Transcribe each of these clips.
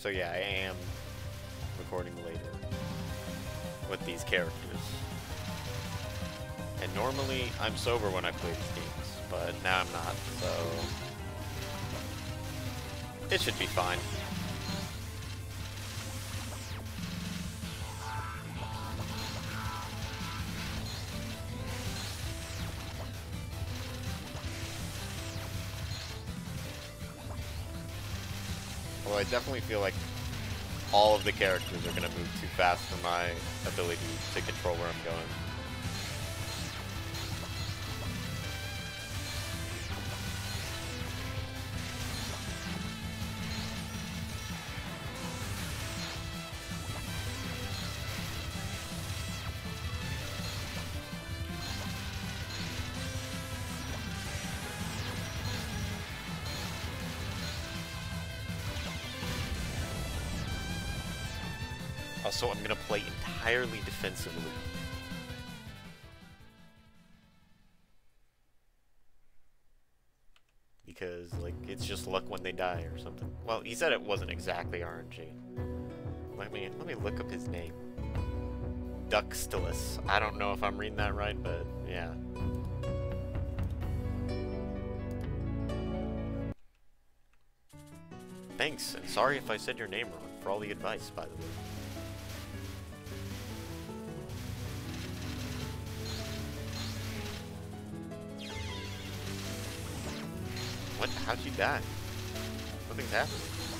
So yeah, I am recording later with these characters. And normally I'm sober when I play these games, but now I'm not, so it should be fine. Definitely feel like all of the characters are going to move too fast for my ability to control where I'm going. Also, I'm going to play entirely defensively. Because, like, it's just luck when they die or something. Well, he said it wasn't exactly RNG. Let me, let me look up his name. Duxtilus. I don't know if I'm reading that right, but yeah. Thanks, and sorry if I said your name wrong, for all the advice, by the way. Die? Nothing's happening.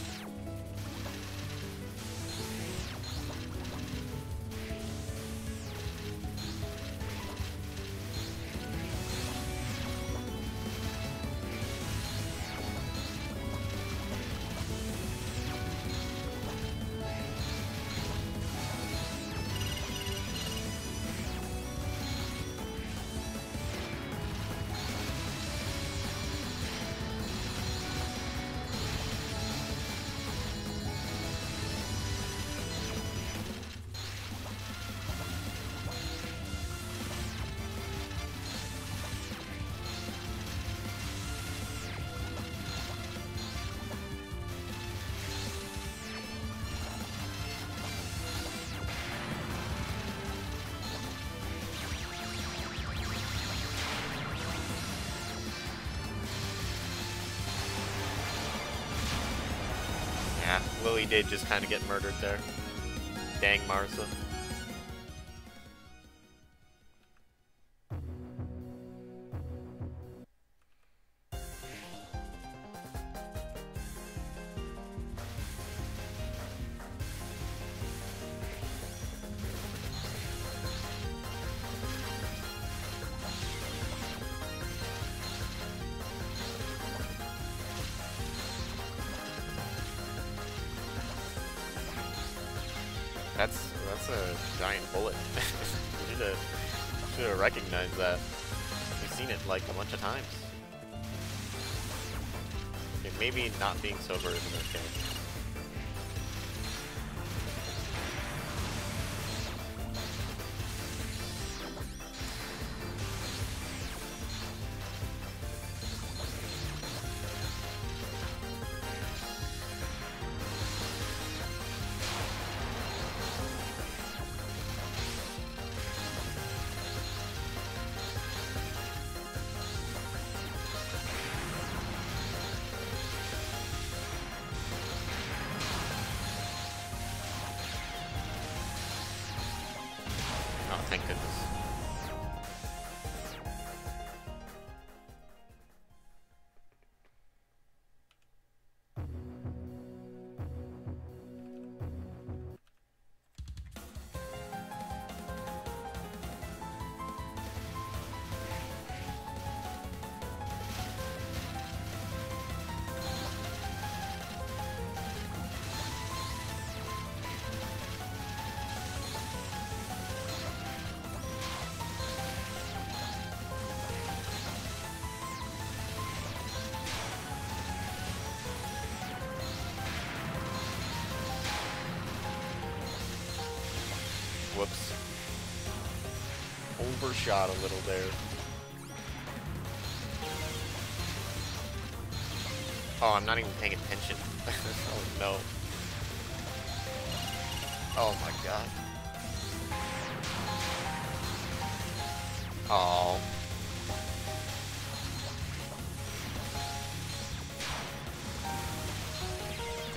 Lily did just kind of get murdered there. Dang Marisa. Overshot a little there. Oh, I'm not even paying attention. oh no. Oh my god. Oh.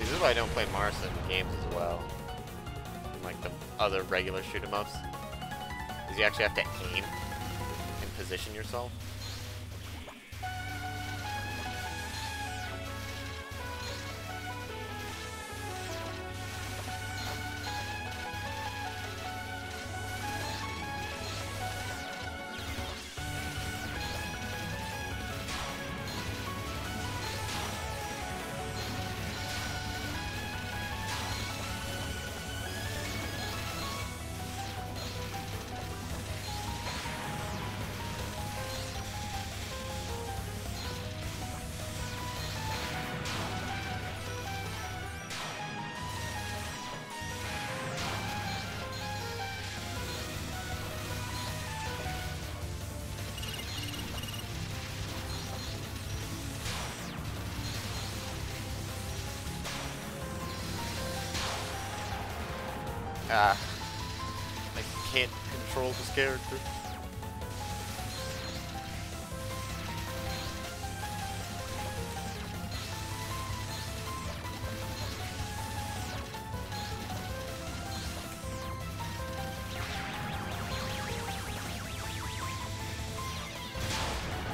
This is why I don't play Mars in games as well. Like the other regular shoot 'em ups. Is you actually have to aim and position yourself. Ah. I can't control this character.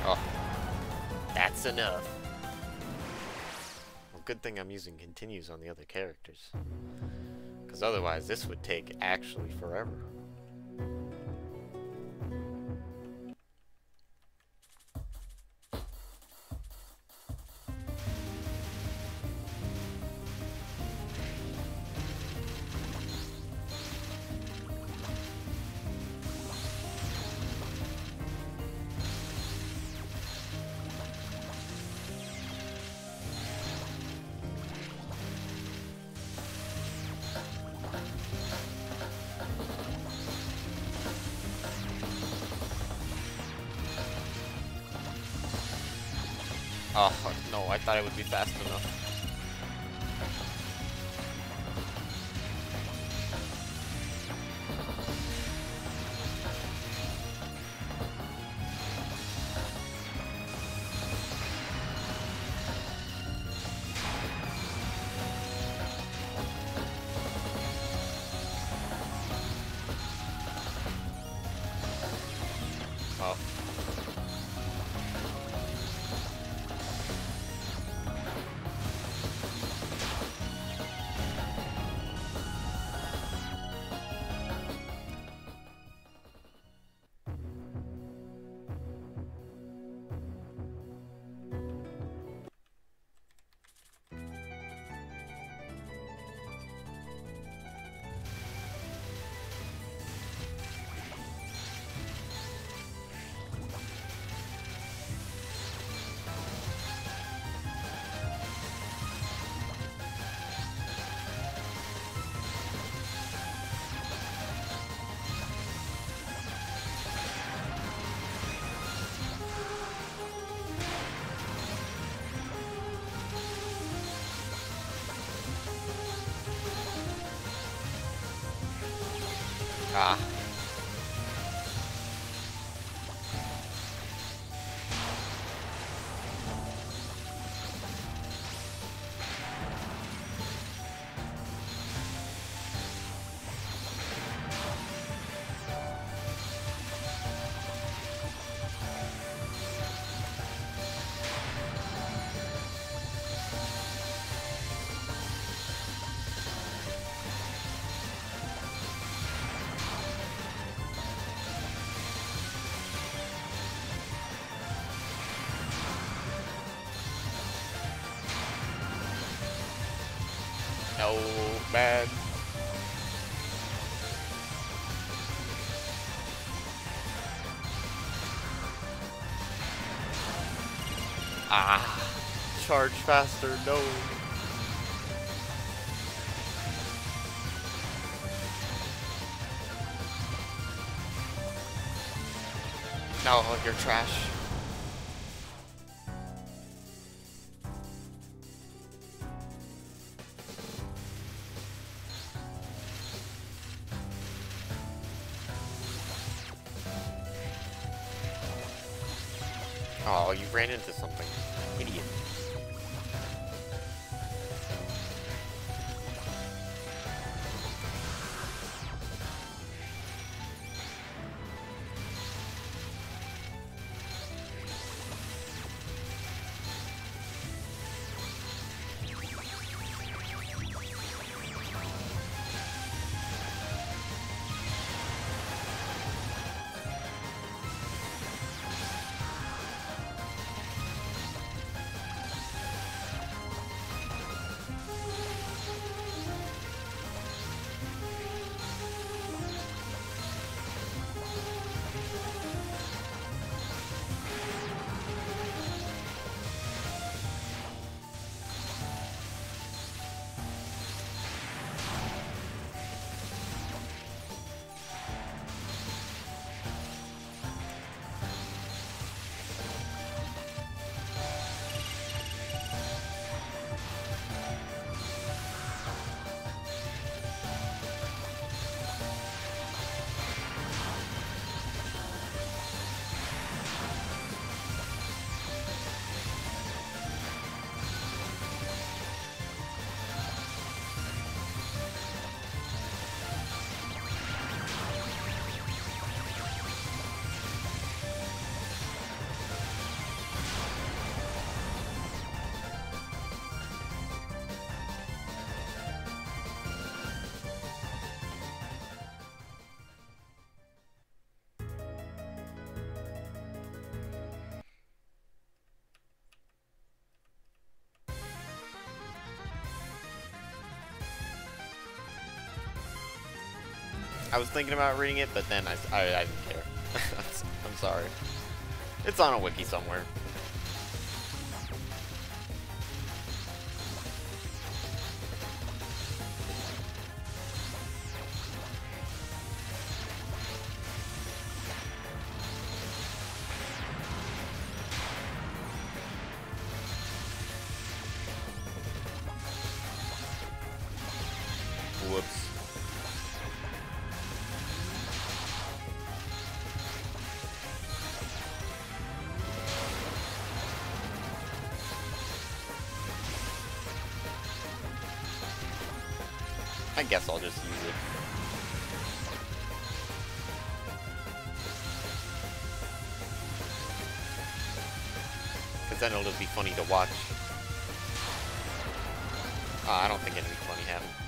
Oh. That's enough. Well, good thing I'm using continues on the other characters. Otherwise this would take actually forever. Oh, no, I thought it would be fast enough. Ah. Man. Ah, charge faster, no. No, you're trash. Something. I was thinking about reading it, but then I, I, I didn't care. I'm sorry. It's on a wiki somewhere. I guess I'll just use it. Because then it'll just be funny to watch. Uh, I don't think anything funny happened.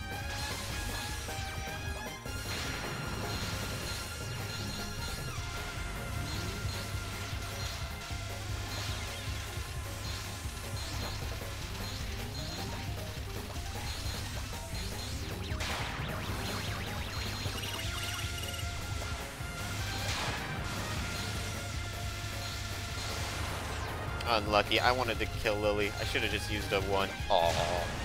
Unlucky. I wanted to kill Lily. I should have just used a one. Aww.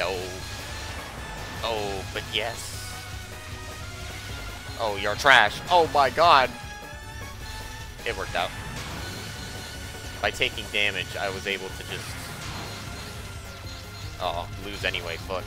No. Oh, but yes. Oh, you're trash. Oh my god. It worked out. By taking damage, I was able to just... Oh, lose anyway, fuck.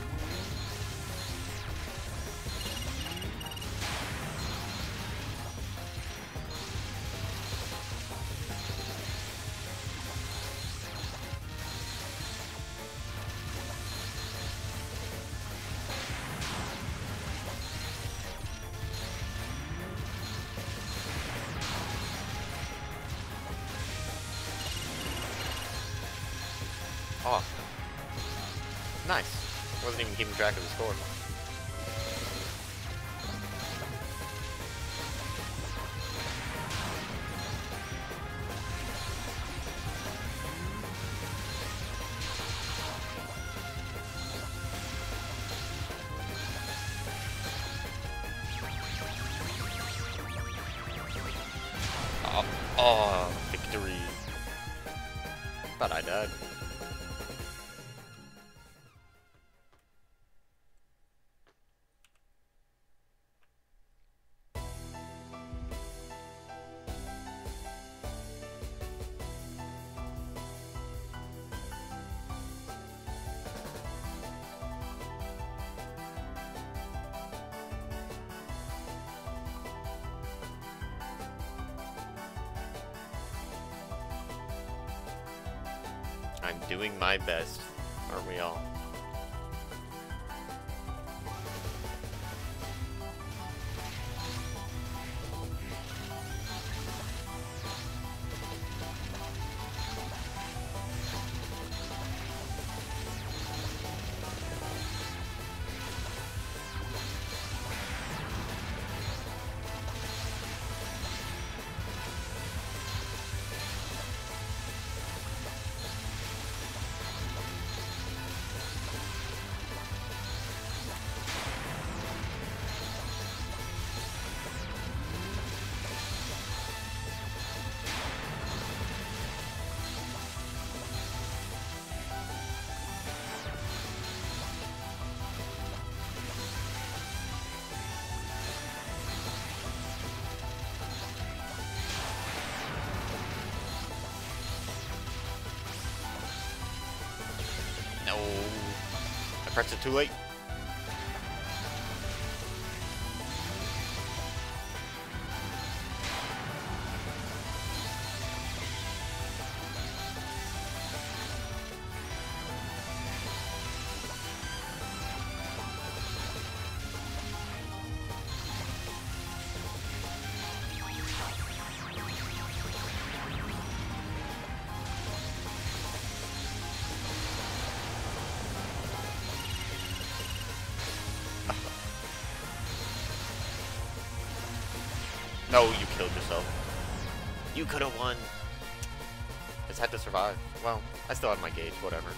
Keeping I'm doing my best. Aren't we all? Pressed it too late. I still have my gauge, whatever.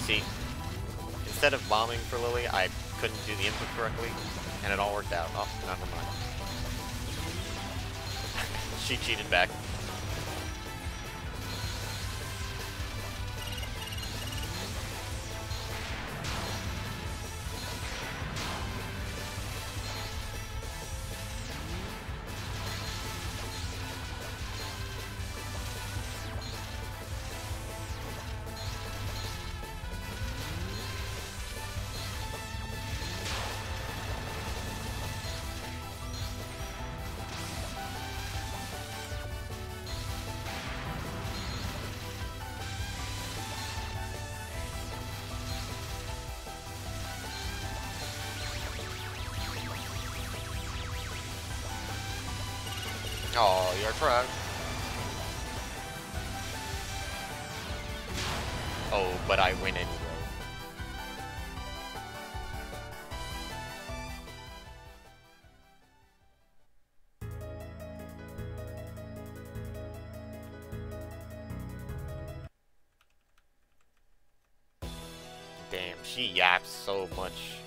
See, instead of bombing for Lily, I couldn't do the input correctly, and it all worked out. Oh, never mind. she cheated back. Oh, you're trash. Oh, but I win anyway. Damn, she yaps so much.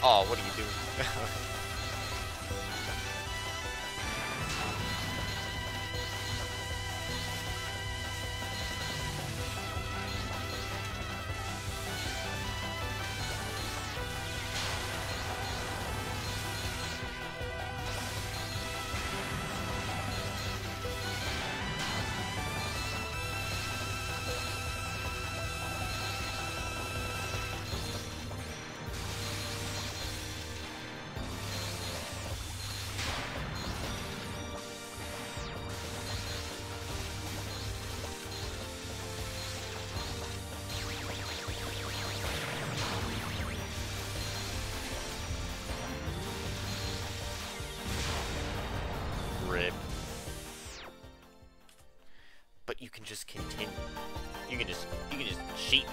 Oh, what are you just continue. You can just you can just cheat.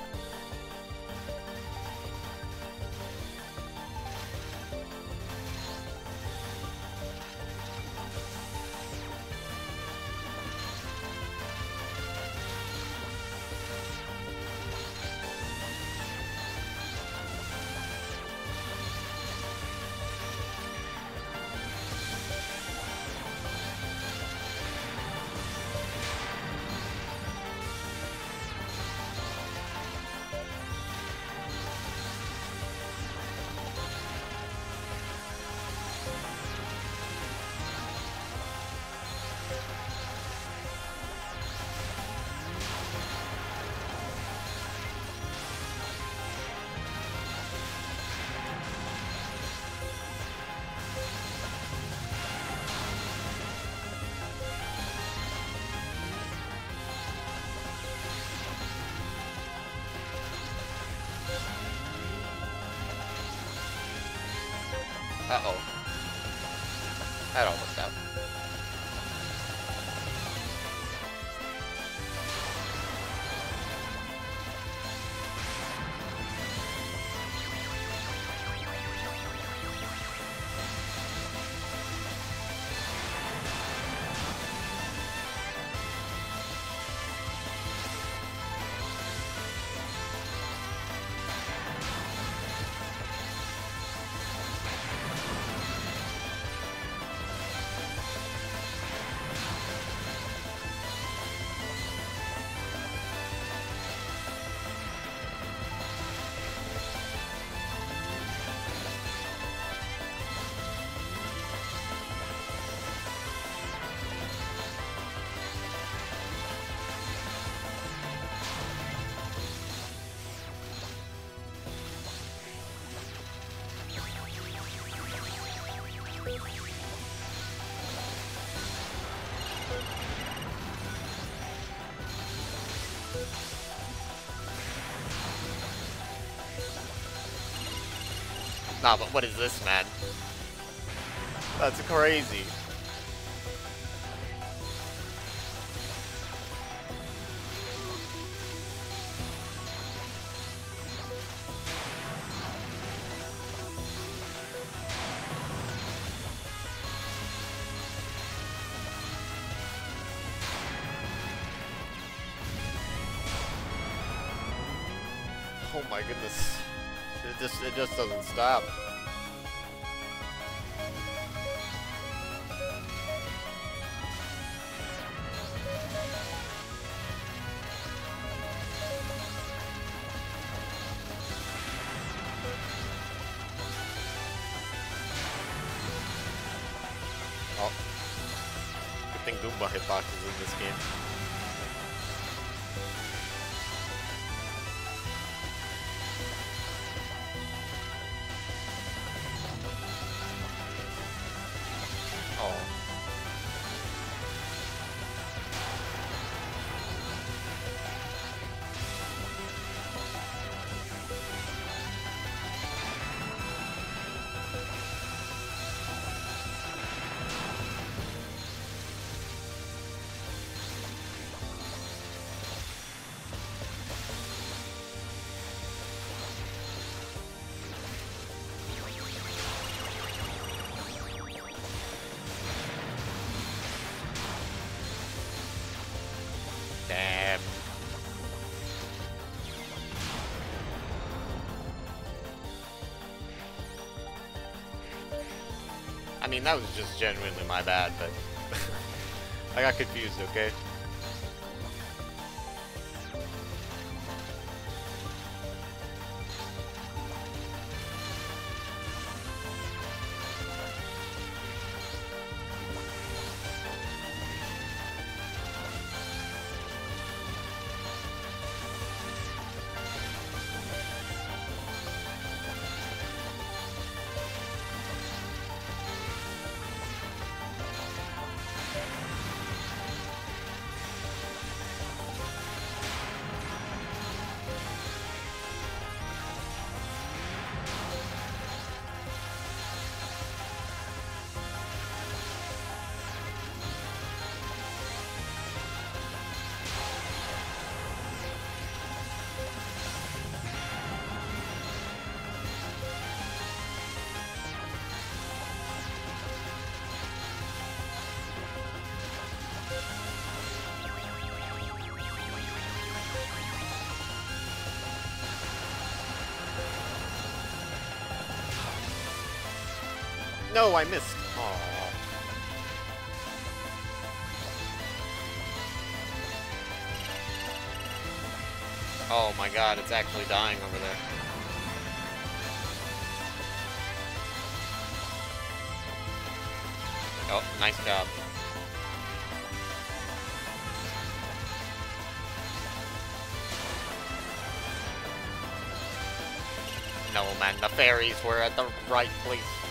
Uh oh. That almost Nah, but what is this, man? That's crazy. stop. Oh. Good thing Doomba hitbox is in this game. That was just genuinely my bad, but I got confused, okay? No, I missed. Aww. Oh my god, it's actually dying over there. Oh, nice job. No, man, the fairies were at the right place.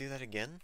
Do that again?